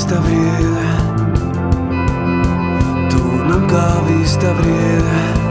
vista breve, tú nunca vista breve.